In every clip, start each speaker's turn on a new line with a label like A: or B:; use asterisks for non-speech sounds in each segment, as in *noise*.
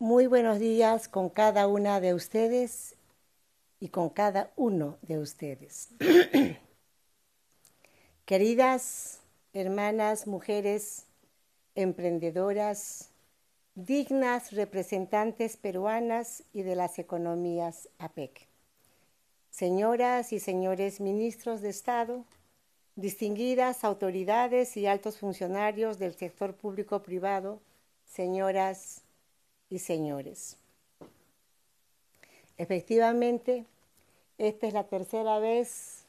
A: Muy buenos días con cada una de ustedes y con cada uno de ustedes. *clears throat* Queridas hermanas, mujeres, emprendedoras, dignas representantes peruanas y de las economías APEC. Señoras y señores ministros de Estado, distinguidas autoridades y altos funcionarios del sector público-privado, señoras y señores. Efectivamente, esta es la tercera vez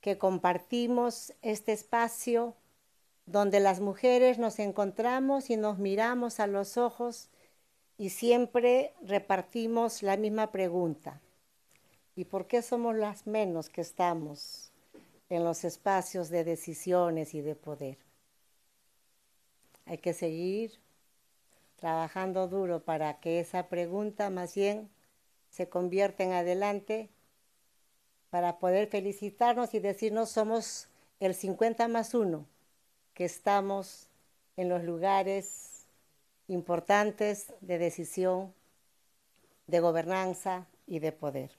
A: que compartimos este espacio donde las mujeres nos encontramos y nos miramos a los ojos y siempre repartimos la misma pregunta. ¿Y por qué somos las menos que estamos en los espacios de decisiones y de poder? Hay que seguir trabajando duro para que esa pregunta más bien se convierta en adelante para poder felicitarnos y decirnos somos el 50 más uno que estamos en los lugares importantes de decisión, de gobernanza y de poder.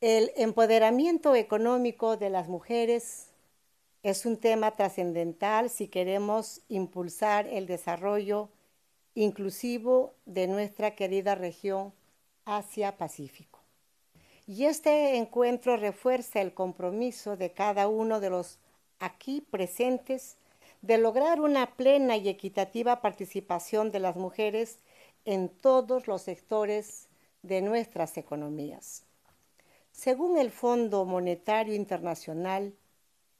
A: El empoderamiento económico de las mujeres es un tema trascendental si queremos impulsar el desarrollo inclusivo de nuestra querida región Asia-Pacífico. Y este encuentro refuerza el compromiso de cada uno de los aquí presentes de lograr una plena y equitativa participación de las mujeres en todos los sectores de nuestras economías. Según el Fondo Monetario Internacional,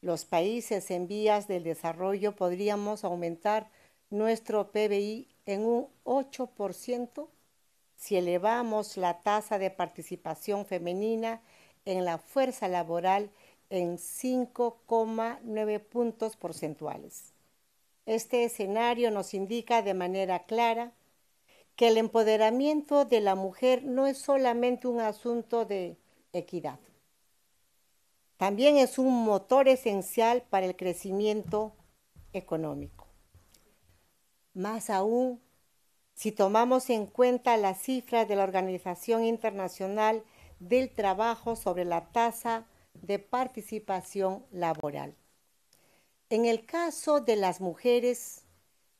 A: los países en vías del desarrollo podríamos aumentar nuestro PBI en un 8% si elevamos la tasa de participación femenina en la fuerza laboral en 5,9 puntos porcentuales. Este escenario nos indica de manera clara que el empoderamiento de la mujer no es solamente un asunto de equidad. También es un motor esencial para el crecimiento económico. Más aún, si tomamos en cuenta las cifras de la Organización Internacional del Trabajo sobre la tasa de participación laboral. En el caso de las mujeres,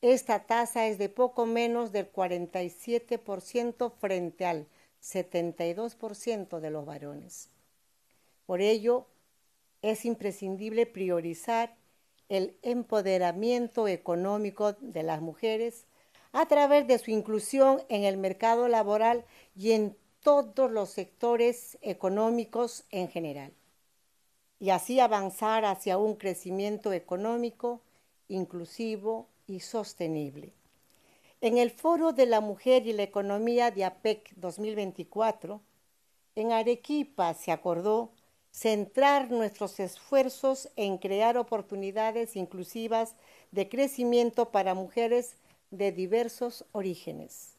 A: esta tasa es de poco menos del 47% frente al 72% de los varones. Por ello, es imprescindible priorizar el empoderamiento económico de las mujeres a través de su inclusión en el mercado laboral y en todos los sectores económicos en general y así avanzar hacia un crecimiento económico inclusivo y sostenible. En el Foro de la Mujer y la Economía de APEC 2024, en Arequipa se acordó centrar nuestros esfuerzos en crear oportunidades inclusivas de crecimiento para mujeres de diversos orígenes,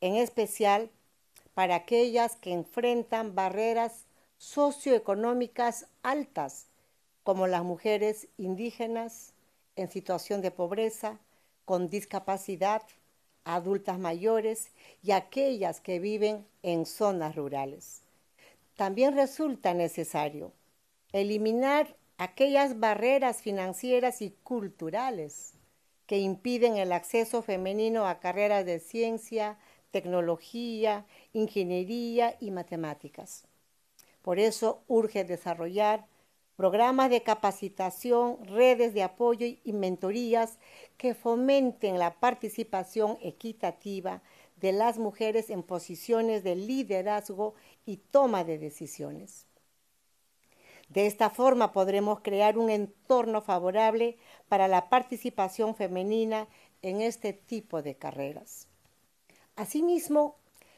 A: en especial para aquellas que enfrentan barreras socioeconómicas altas, como las mujeres indígenas en situación de pobreza, con discapacidad, adultas mayores y aquellas que viven en zonas rurales. También resulta necesario eliminar aquellas barreras financieras y culturales que impiden el acceso femenino a carreras de ciencia, tecnología, ingeniería y matemáticas. Por eso urge desarrollar programas de capacitación, redes de apoyo y mentorías que fomenten la participación equitativa de las mujeres en posiciones de liderazgo y toma de decisiones. De esta forma podremos crear un entorno favorable para la participación femenina en este tipo de carreras. Asimismo,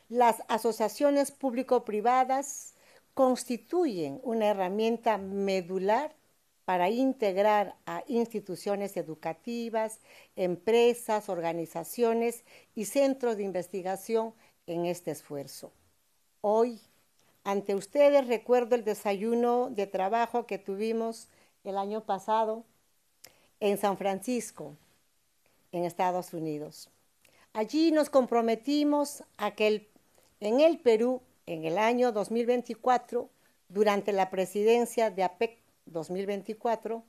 A: las asociaciones público-privadas constituyen una herramienta medular para integrar a instituciones educativas, empresas, organizaciones y centros de investigación en este esfuerzo. Hoy, ante ustedes recuerdo el desayuno de trabajo que tuvimos el año pasado en San Francisco, en Estados Unidos. Allí nos comprometimos a que en el Perú, en el año 2024, durante la presidencia de APEC 2024,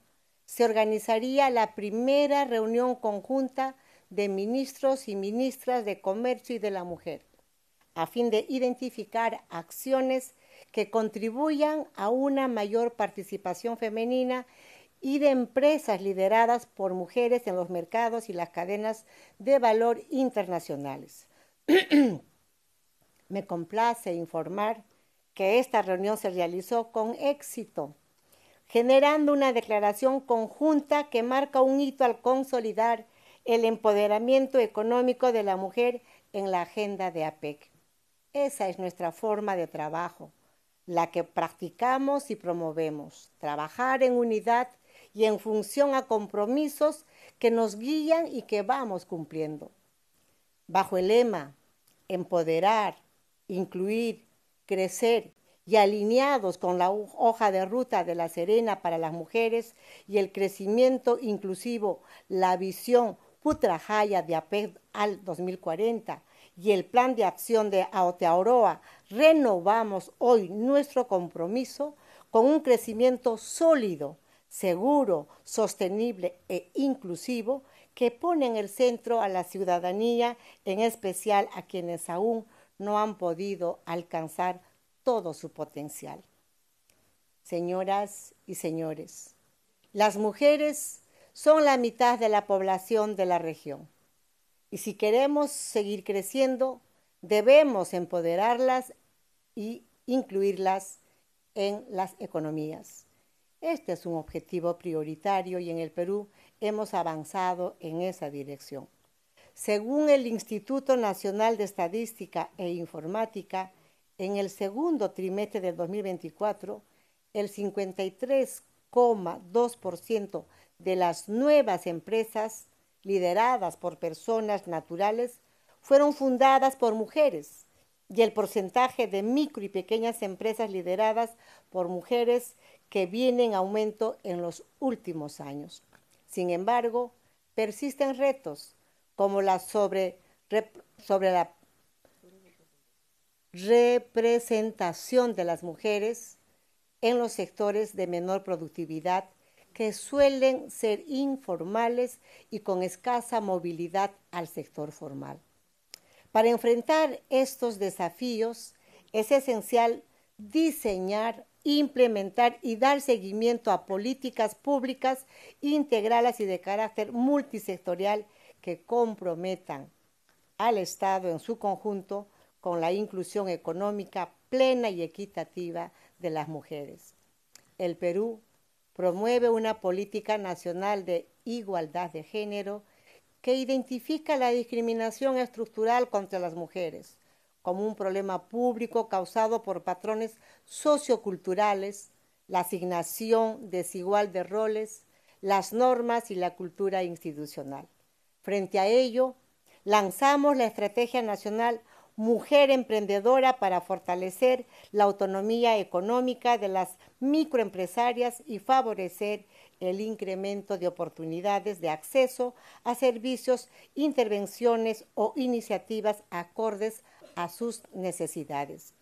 A: se organizaría la primera reunión conjunta de ministros y ministras de Comercio y de la Mujer, a fin de identificar acciones que contribuyan a una mayor participación femenina y de empresas lideradas por mujeres en los mercados y las cadenas de valor internacionales. *clears throat* Me complace informar que esta reunión se realizó con éxito, generando una declaración conjunta que marca un hito al consolidar el empoderamiento económico de la mujer en la agenda de APEC. Esa es nuestra forma de trabajo, la que practicamos y promovemos, trabajar en unidad y en función a compromisos que nos guían y que vamos cumpliendo. Bajo el lema Empoderar, incluir, crecer y alineados con la hoja de ruta de la Serena para las mujeres y el crecimiento inclusivo, la visión Putrajaya de APEC al 2040 y el plan de acción de Aotearoa, renovamos hoy nuestro compromiso con un crecimiento sólido, seguro, sostenible e inclusivo que pone en el centro a la ciudadanía, en especial a quienes aún no han podido alcanzar todo su potencial. Señoras y señores, las mujeres son la mitad de la población de la región y si queremos seguir creciendo, debemos empoderarlas y incluirlas en las economías. Este es un objetivo prioritario y en el Perú hemos avanzado en esa dirección. Según el Instituto Nacional de Estadística e Informática, en el segundo trimestre del 2024, el 53,2% de las nuevas empresas lideradas por personas naturales fueron fundadas por mujeres y el porcentaje de micro y pequeñas empresas lideradas por mujeres que viene en aumento en los últimos años. Sin embargo, persisten retos como la sobre, sobre la representación de las mujeres en los sectores de menor productividad que suelen ser informales y con escasa movilidad al sector formal. Para enfrentar estos desafíos es esencial diseñar, implementar y dar seguimiento a políticas públicas integrales y de carácter multisectorial que comprometan al Estado en su conjunto con la inclusión económica plena y equitativa de las mujeres. El Perú promueve una política nacional de igualdad de género que identifica la discriminación estructural contra las mujeres como un problema público causado por patrones socioculturales, la asignación desigual de roles, las normas y la cultura institucional. Frente a ello, lanzamos la Estrategia Nacional Mujer Emprendedora para fortalecer la autonomía económica de las microempresarias y favorecer el incremento de oportunidades de acceso a servicios, intervenciones o iniciativas acordes a sus necesidades.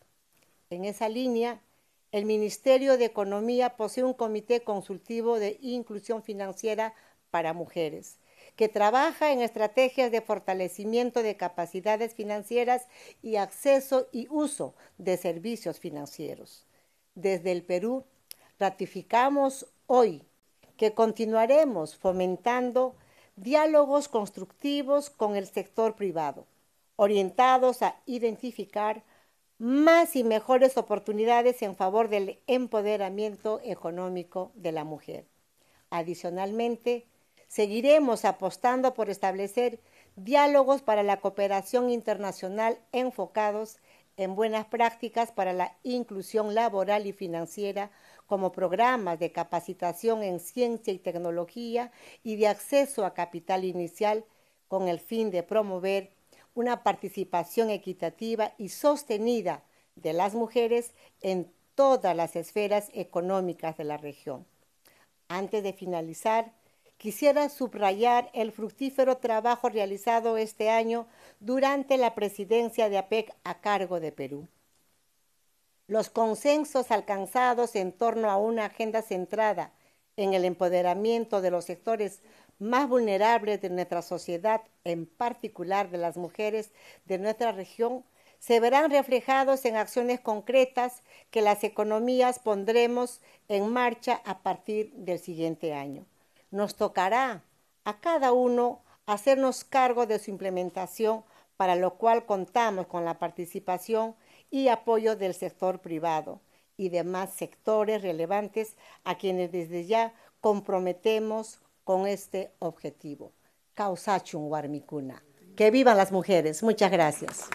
A: En esa línea, el Ministerio de Economía posee un comité consultivo de inclusión financiera para mujeres que trabaja en estrategias de fortalecimiento de capacidades financieras y acceso y uso de servicios financieros. Desde el Perú ratificamos hoy que continuaremos fomentando diálogos constructivos con el sector privado, orientados a identificar más y mejores oportunidades en favor del empoderamiento económico de la mujer. Adicionalmente, Seguiremos apostando por establecer diálogos para la cooperación internacional enfocados en buenas prácticas para la inclusión laboral y financiera como programas de capacitación en ciencia y tecnología y de acceso a capital inicial con el fin de promover una participación equitativa y sostenida de las mujeres en todas las esferas económicas de la región. Antes de finalizar, quisiera subrayar el fructífero trabajo realizado este año durante la presidencia de APEC a cargo de Perú. Los consensos alcanzados en torno a una agenda centrada en el empoderamiento de los sectores más vulnerables de nuestra sociedad, en particular de las mujeres de nuestra región, se verán reflejados en acciones concretas que las economías pondremos en marcha a partir del siguiente año. Nos tocará a cada uno hacernos cargo de su implementación, para lo cual contamos con la participación y apoyo del sector privado y demás sectores relevantes a quienes desde ya comprometemos con este objetivo. Causachun Warmicuna. Que vivan las mujeres. Muchas gracias.